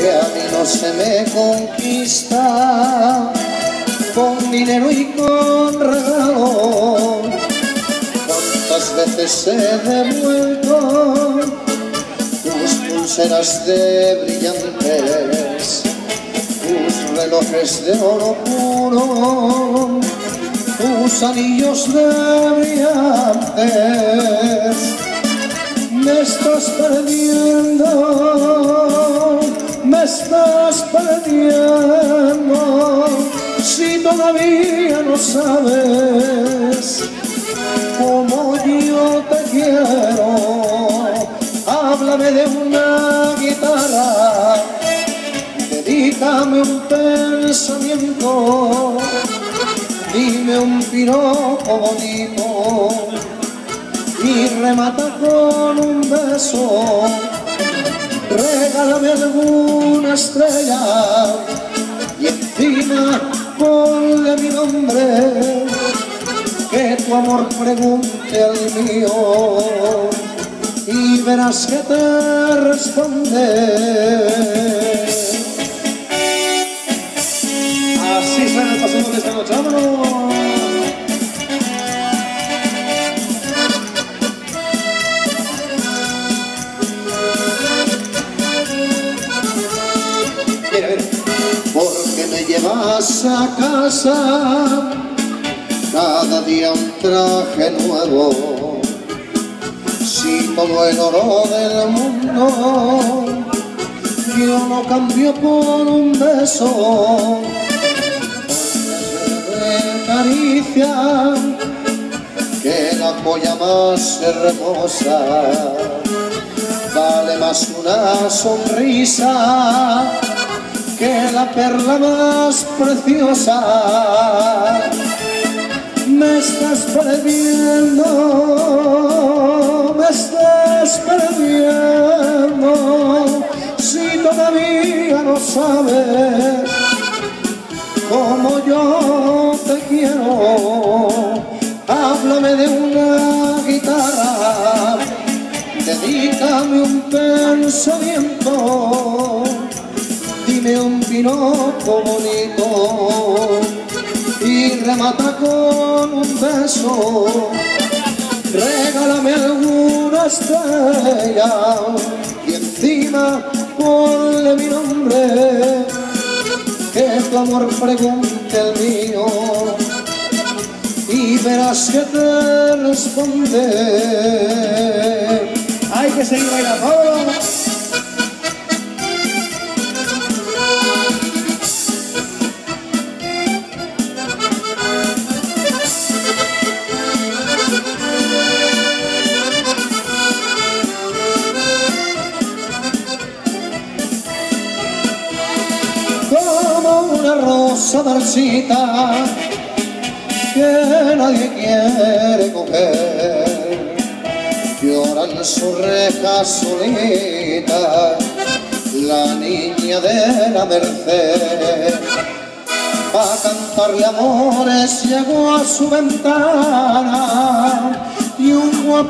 que a mí no se me conquista con dinero y con regalo. Cuántas veces he devuelto tus pulseras de brillantes, tus relojes de oro puro, tus anillos de brillantes. Me estás perdiendo, estás perdiendo, si todavía no sabes cómo yo te quiero. Háblame de una guitarra, dedícame un pensamiento, dime un piropo bonito y remata con un beso. Regálame alguna estrella y encima ponle mi nombre, que tu amor pregunte al mío y verás que te responde. Llevas a casa cada día un traje nuevo. Todo el oro del mundo yo no cambio por un beso. De caricia que la polla más hermosa vale más una sonrisa que la perla más preciosa. Me estás perdiendo, me estás perdiendo, si todavía no sabes cómo yo te quiero. Háblame de una guitarra, dedícame un pensamiento, un piropo bonito y remata con un beso. Regálame alguna estrella y encima ponle mi nombre, que tu amor pregunte el mío y verás que te responde. Hay que seguir bailando. Una rosa marchita que nadie quiere coger. Lloran sus rejas solita la niña de la merced. Pa' cantarle amores llegó a su ventana y un guapo